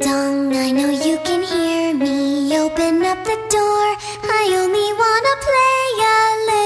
dong, I know you can hear me. Open up the door, I only wanna play a little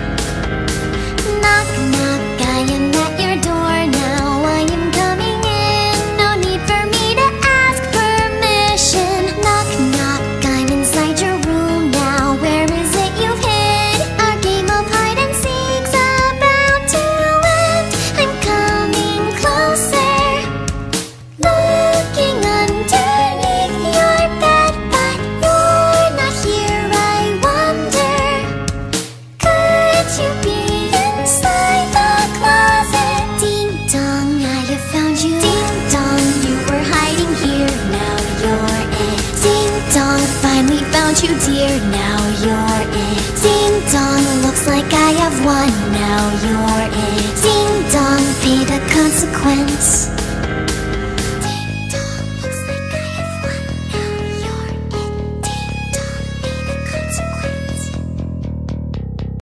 Looks like I have won, now you're it. Ding dong, pay the consequence.